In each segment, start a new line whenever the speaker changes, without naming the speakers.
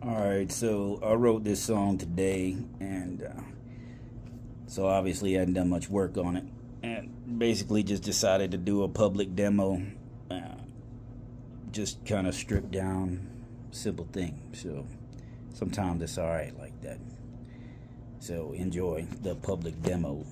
All right, so I wrote this song today, and uh, so obviously I hadn't done much work on it, and basically just decided to do a public demo, uh, just kind of stripped down, simple thing. So sometimes it's all right like that. So enjoy the public demo.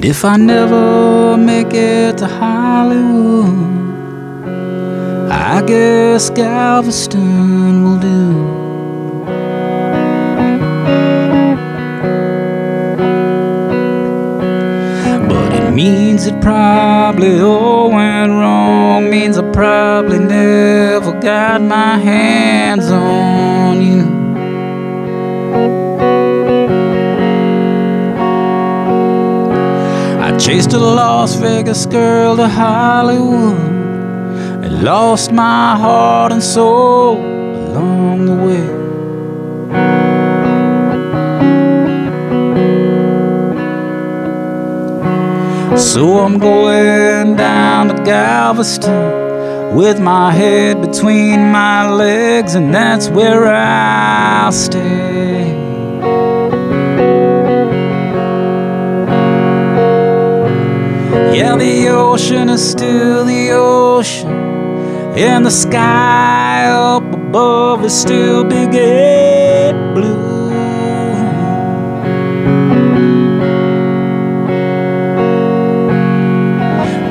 And if I never make it to Hollywood, I guess Galveston will do. But it means it probably all went wrong. Means I probably never got my hands on chased a Las Vegas girl to Hollywood and lost my heart and soul along the way. So I'm going down to Galveston with my head between my legs, and that's where I'll stay. Yeah, the ocean is still the ocean, and the sky up above is still big and blue.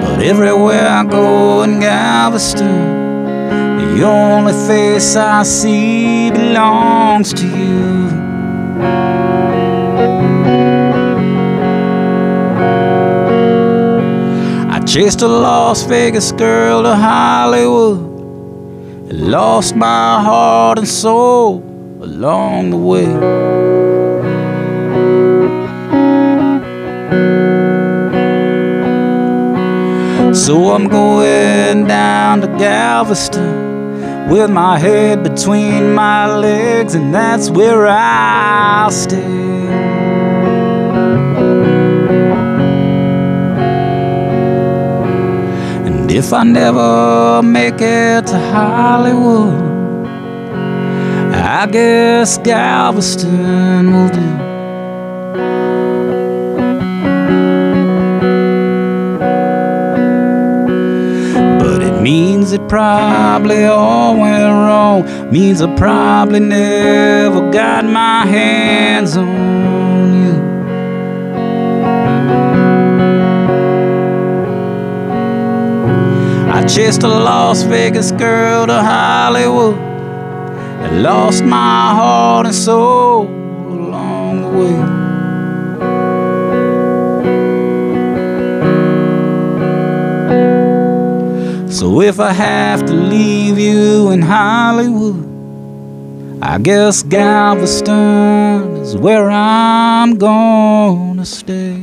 But everywhere I go in Galveston, the only face I see belongs to you. Chased a Las Vegas girl to Hollywood lost my heart and soul along the way. So I'm going down to Galveston with my head between my legs, and that's where I'll stay. And if I never make it to Hollywood, I guess Galveston will do. But it means it probably all went wrong. Means I probably never got my hands on I a Las Vegas girl to Hollywood and lost my heart and soul along the way. So if I have to leave you in Hollywood, I guess Galveston is where I'm gonna stay.